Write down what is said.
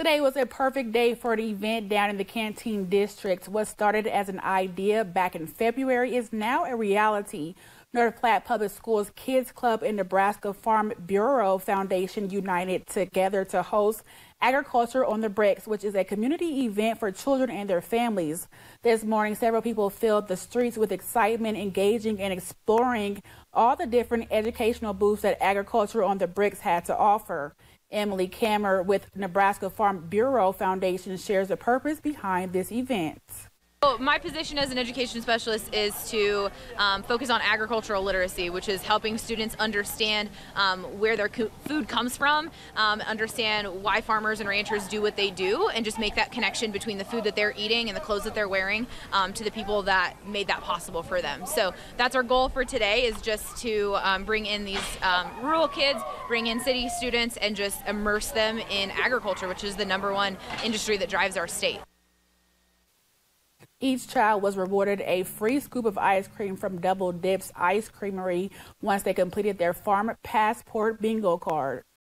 Today was a perfect day for an event down in the Canteen District. What started as an idea back in February is now a reality. North Platte Public Schools Kids Club and Nebraska Farm Bureau Foundation united together to host Agriculture on the Bricks, which is a community event for children and their families. This morning, several people filled the streets with excitement, engaging and exploring all the different educational booths that Agriculture on the Bricks had to offer. Emily Kammer with Nebraska Farm Bureau Foundation shares the purpose behind this event. Well, my position as an education specialist is to um, focus on agricultural literacy, which is helping students understand um, where their food comes from, um, understand why farmers and ranchers do what they do, and just make that connection between the food that they're eating and the clothes that they're wearing um, to the people that made that possible for them. So that's our goal for today is just to um, bring in these um, rural kids, bring in city students, and just immerse them in agriculture, which is the number one industry that drives our state. Each child was rewarded a free scoop of ice cream from Double Dips Ice Creamery once they completed their farm passport bingo card.